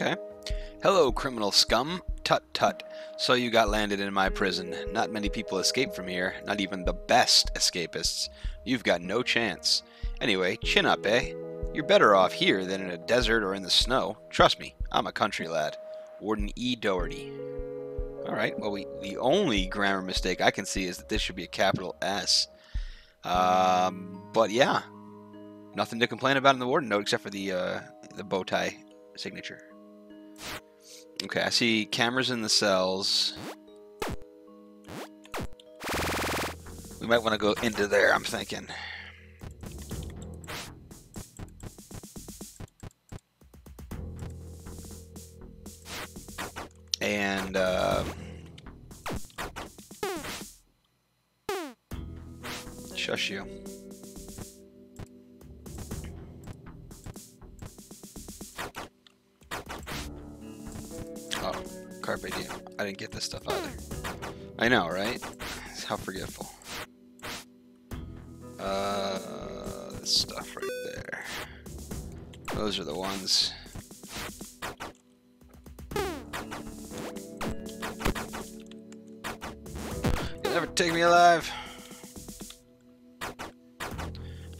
Okay. Hello, criminal scum. Tut tut. So you got landed in my prison. Not many people escape from here, not even the best escapists. You've got no chance. Anyway, chin up, eh? You're better off here than in a desert or in the snow. Trust me, I'm a country lad. Warden E. Doherty. Alright, well, we, the only grammar mistake I can see is that this should be a capital S. Um, but yeah, nothing to complain about in the warden note except for the, uh, the bow tie signature. Okay, I see cameras in the cells. We might want to go into there, I'm thinking. And, uh, Shush you. Carpe Diem. I didn't get this stuff either. I know, right? How forgetful. Uh, this stuff right there. Those are the ones. You'll never take me alive.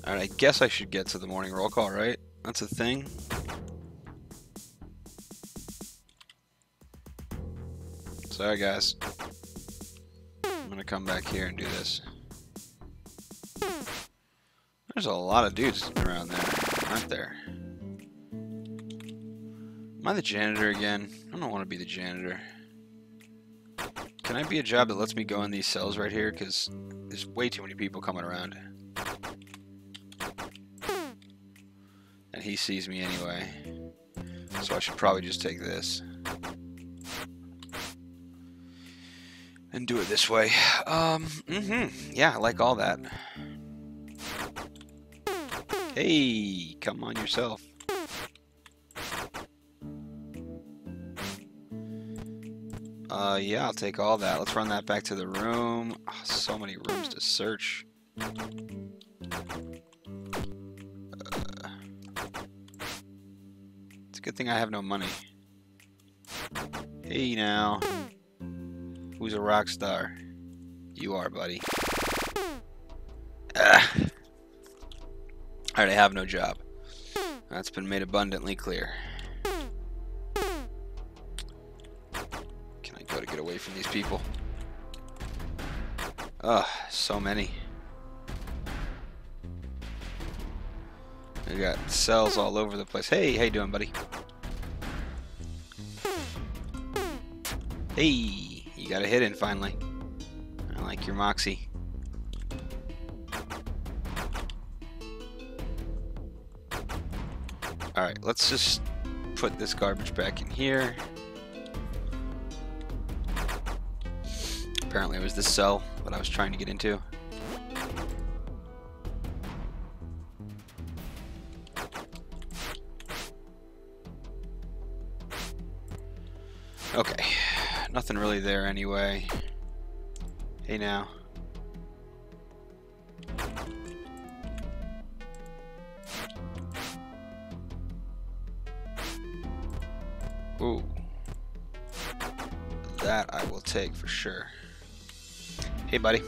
Alright, I guess I should get to the morning roll call, right? That's a thing. Sorry, guys. I'm gonna come back here and do this. There's a lot of dudes around there, aren't there? Am I the janitor again? I don't want to be the janitor. Can I be a job that lets me go in these cells right here? Because there's way too many people coming around. And he sees me anyway. So I should probably just take this. And do it this way. Um, mm-hmm. Yeah, I like all that. Hey, come on yourself. Uh, yeah, I'll take all that. Let's run that back to the room. Oh, so many rooms to search. Uh, it's a good thing I have no money. Hey, now. Who's a rock star? You are, buddy. Ah. Alright, I have no job. That's been made abundantly clear. Can I go to get away from these people? Ugh, so many. We got cells all over the place. Hey, how you doing, buddy? Hey, you got a hit in finally. I like your moxie. Alright, let's just put this garbage back in here. Apparently it was this cell that I was trying to get into. Okay, nothing really there anyway. Hey now. Ooh. That I will take for sure. Hey, buddy.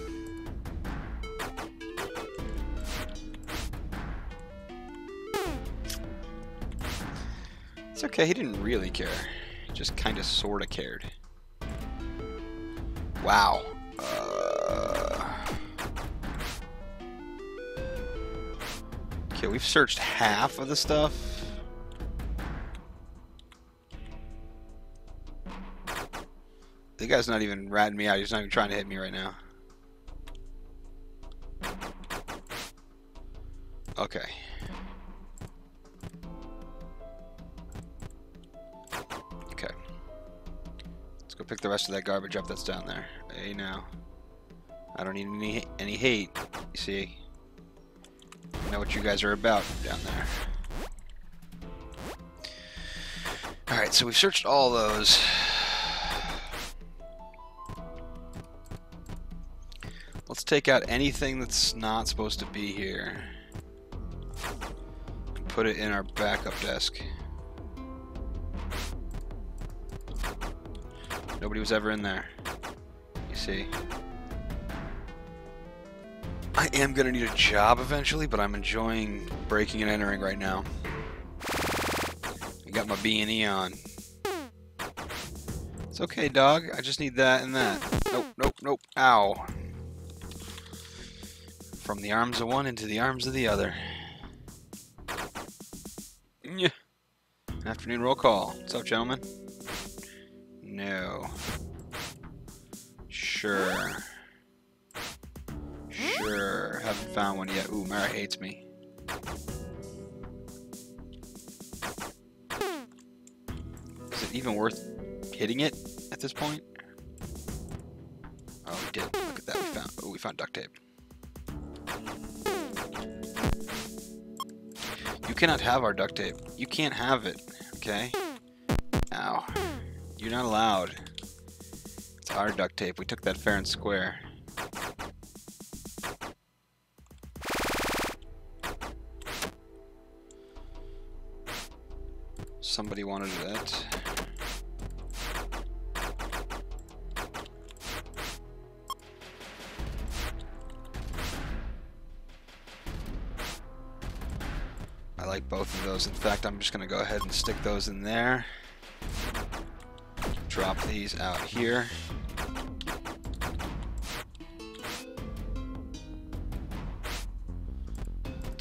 It's okay, he didn't really care. Just kind of sort of cared. Wow. Uh... Okay, we've searched half of the stuff. The guy's not even ratting me out. He's not even trying to hit me right now. Okay. Okay. Let's go pick the rest of that garbage up that's down there. Now. I don't need any any hate. You see? I know what you guys are about down there. Alright, so we've searched all those. Let's take out anything that's not supposed to be here. And put it in our backup desk. Nobody was ever in there. See. I am gonna need a job eventually, but I'm enjoying breaking and entering right now. I got my B and E on. It's okay, dog. I just need that and that. Nope, nope, nope. Ow. From the arms of one into the arms of the other. Yeah. Afternoon roll call. What's up, gentlemen? No. Sure. Sure. Haven't found one yet. Ooh, Mara hates me. Is it even worth hitting it at this point? Oh, we did. Look at that. We found. Oh, we found duct tape. You cannot have our duct tape. You can't have it. Okay. Ow. You're not allowed. Our duct tape. We took that fair and square. Somebody wanted that. I like both of those. In fact, I'm just going to go ahead and stick those in there. Drop these out here.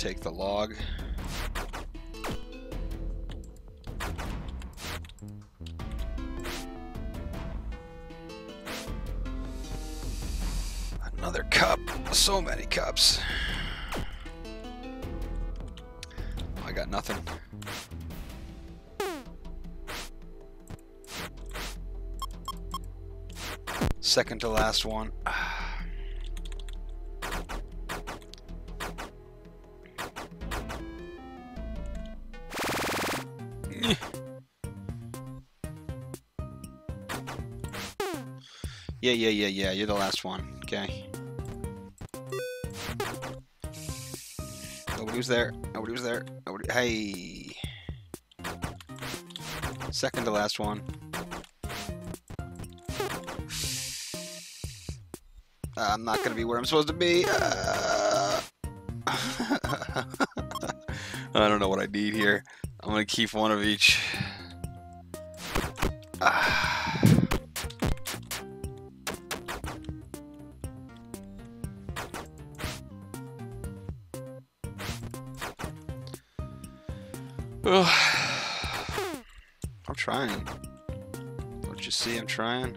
Take the log. Another cup. So many cups. I got nothing. Second to last one. Yeah, yeah, yeah, yeah. You're the last one. Okay. Nobody was there. Nobody was there. Nobody. Hey. Second to last one. I'm not gonna be where I'm supposed to be. Uh... I don't know what I need here. I'm gonna keep one of each. Trying. Don't you see I'm trying?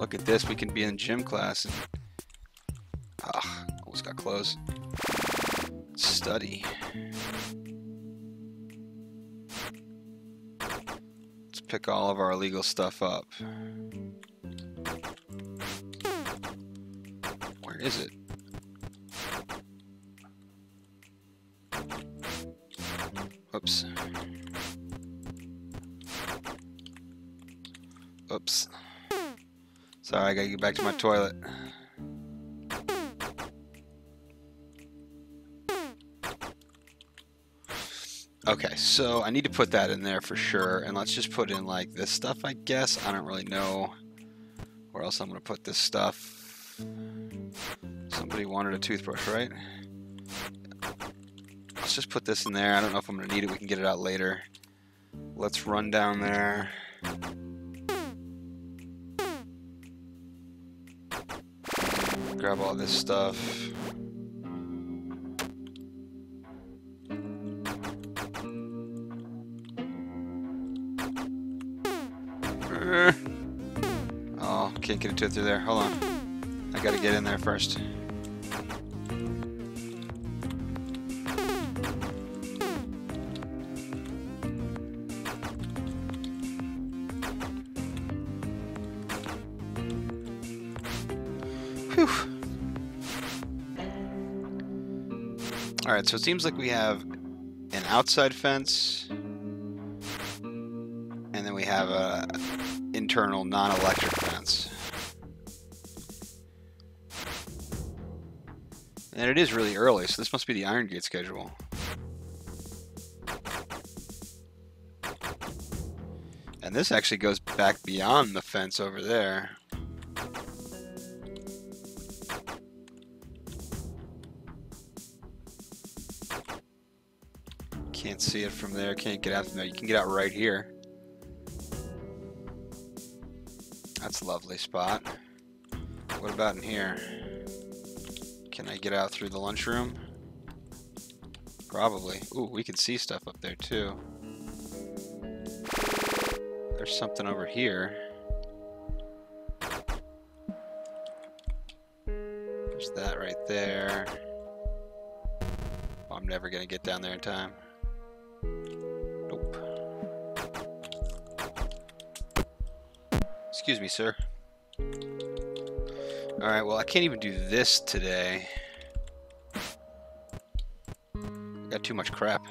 Look at this, we can be in gym class and... Ah, almost got close. Study. Let's pick all of our illegal stuff up. Where is it? Oops. Oops. Sorry, I gotta get back to my toilet. Okay, so I need to put that in there for sure, and let's just put in like this stuff, I guess. I don't really know where else I'm gonna put this stuff. Somebody wanted a toothbrush, right? Let's just put this in there. I don't know if I'm gonna need it. We can get it out later. Let's run down there. Grab all this stuff. Eh. Oh, can't get it through there. Hold on. I gotta get in there first. Alright, so it seems like we have an outside fence, and then we have a internal non-electric fence. And it is really early, so this must be the Iron Gate schedule. And this actually goes back beyond the fence over there. Can't see it from there, can't get out from there. You can get out right here. That's a lovely spot. What about in here? Can I get out through the lunchroom? Probably. Ooh, we can see stuff up there too. There's something over here. There's that right there. Oh, I'm never gonna get down there in time. Nope. Excuse me, sir. Alright, well, I can't even do this today. Got too much crap.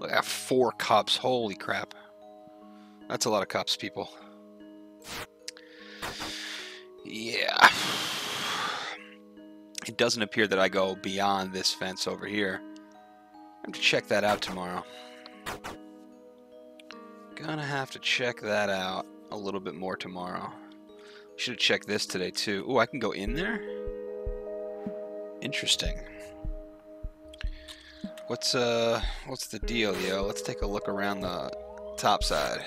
Look, I have four cups. Holy crap. That's a lot of cups, people. Yeah. It doesn't appear that I go beyond this fence over here. I have to check that out tomorrow. Gonna have to check that out a little bit more tomorrow. Should have checked this today too. Oh, I can go in there? Interesting. What's uh what's the deal, yo? Let's take a look around the top side.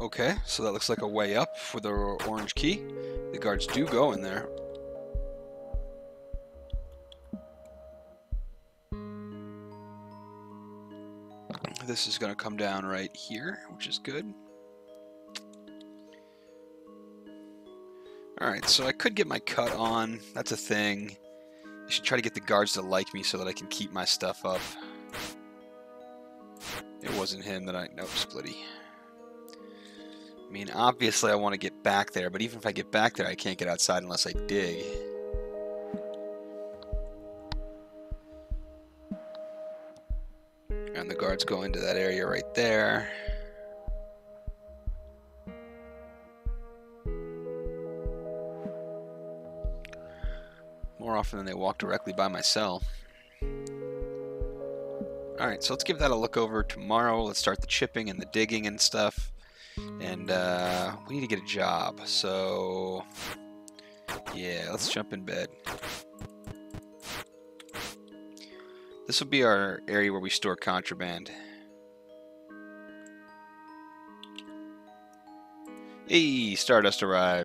Okay, so that looks like a way up for the orange key. The guards do go in there. This is going to come down right here, which is good. Alright, so I could get my cut on. That's a thing. I should try to get the guards to like me so that I can keep my stuff up. It wasn't him that I... Nope, Splitty. I mean, obviously I want to get back there, but even if I get back there, I can't get outside unless I dig. And the guards go into that area right there. More often than they walk directly by my cell. Alright, so let's give that a look over tomorrow. Let's start the chipping and the digging and stuff. And uh, we need to get a job. So, yeah, let's jump in bed. This will be our area where we store contraband. Hey, Stardust arrived.